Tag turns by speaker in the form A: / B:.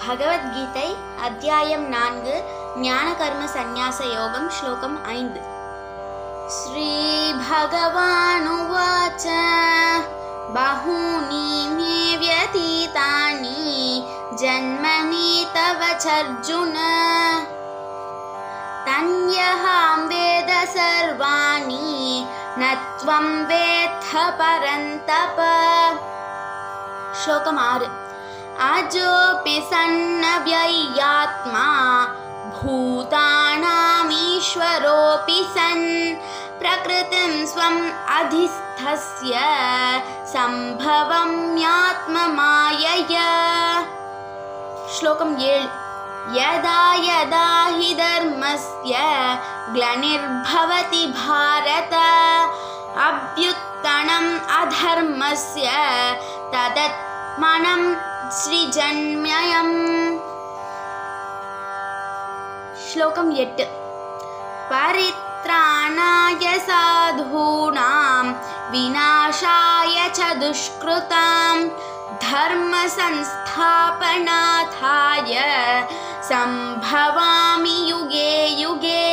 A: பகவத்கீதை அத்தியாயம் நான்கு ஞான கர்ம சந்நியாச யோகம் ஸ்லோகம் ஐந்து श्रीभगवानुवाच बहूनि मे व्यतीतानि जन्मनि तव चर्जुन तन्यहां वेद सर्वाणि न त्वं वेत्थ परन्तप श्लोकम् आरु अजोऽपि सन्नव्ययात्मा भूतानामीश्वरोऽपि सन्। प्रकृतिं स्वम् अधिस्थस्य सम्भवम्यात्ममायया। श्लोकम् ஏழு यदा यदा हि धर्मस्य ग्लनिर्भवति भारत अभ्युत्थनम् अधर्मस्य तदत्मनं सृजन्मयम् श्लोकम् एट्। परित्राणाय साधूनां विनाशाय च दुष्कृतां धर्मसंस्थापनाथाय सम्भवामि युगे युगे